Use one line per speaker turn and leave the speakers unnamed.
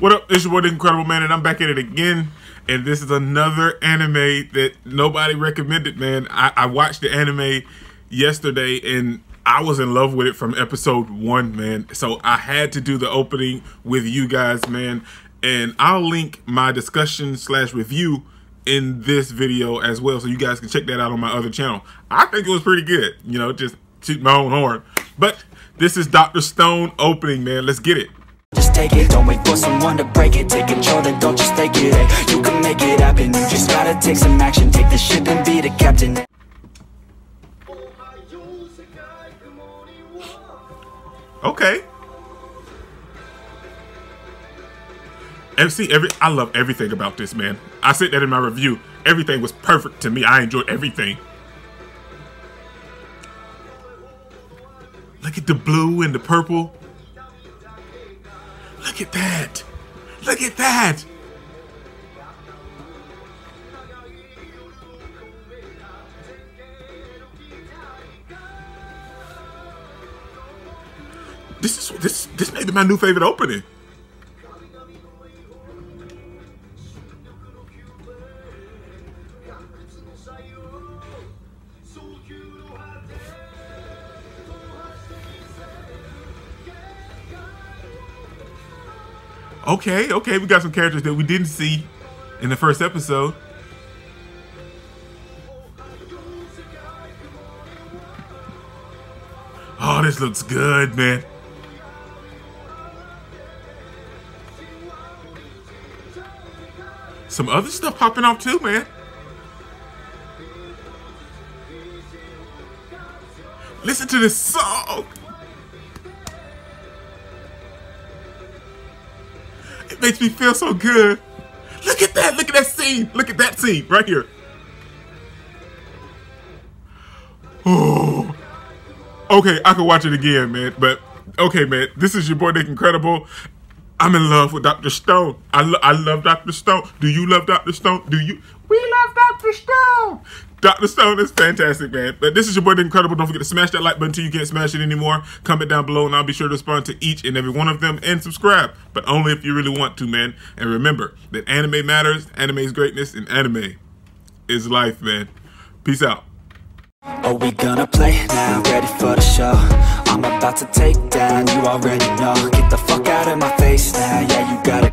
What up? It's your boy, the Incredible Man, and I'm back at it again. And this is another anime that nobody recommended, man. I, I watched the anime yesterday and I was in love with it from episode one, man. So I had to do the opening with you guys, man. And I'll link my discussion slash review in this video as well. So you guys can check that out on my other channel. I think it was pretty good, you know, just toot my own horn. But this is Dr. Stone opening, man. Let's get it.
Take it, don't wait for someone to break it Take control, then don't just take it, hey, You can make it happen, you just gotta take some action Take the ship and be the captain
Okay. And see, every I love everything about this, man. I said that in my review. Everything was perfect to me. I enjoyed everything. Look at the blue and the purple. Look at that. Look at that. This is this this may be my new favorite opening. Okay, okay, we got some characters that we didn't see in the first episode. Oh, this looks good, man. Some other stuff popping off too, man. Listen to this song. It makes me feel so good. Look at that. Look at that scene. Look at that scene right here. Oh. Okay, I can watch it again, man. But okay, man. This is your boy Nick Incredible. I'm in love with Dr. Stone. I, lo I love Dr. Stone. Do you love Dr. Stone? Do you? We. Dr. Stone is fantastic, man. But this is your boy, The Incredible. Don't forget to smash that like button until you can't smash it anymore. Comment down below, and I'll be sure to respond to each and every one of them and subscribe. But only if you really want to, man. And remember that anime matters, anime is greatness, and anime is life, man. Peace out.
Are we gonna play now? Ready for the show? I'm about to take down, you already know Get the fuck out of my face now, yeah, you gotta